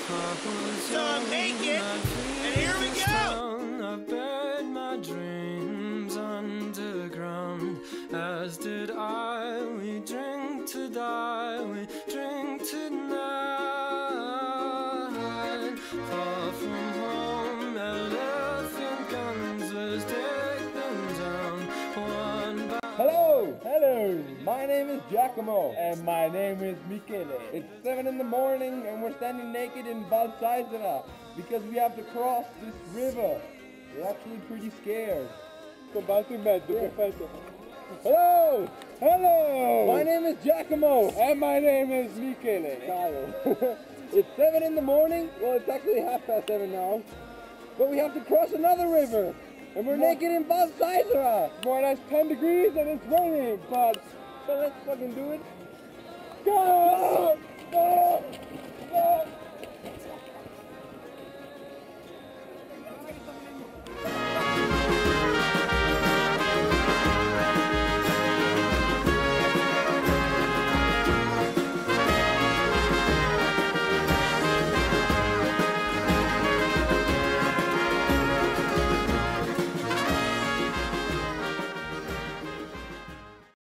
So I'm naked, and here we go. I buried my dreams underground, as did I. We drink to die, we drink tonight. My name is Giacomo. And my name is Michele. It's 7 in the morning and we're standing naked in Valsaisera because we have to cross this river. We're actually pretty scared. Hello! Hello! My name is Giacomo. And my name is Michele. It's 7 in the morning. Well, it's actually half past 7 now. But we have to cross another river. And we're naked in Valsaisera. Boy, that's 10 degrees and it's raining. But, but let's fucking do it. Go! Go!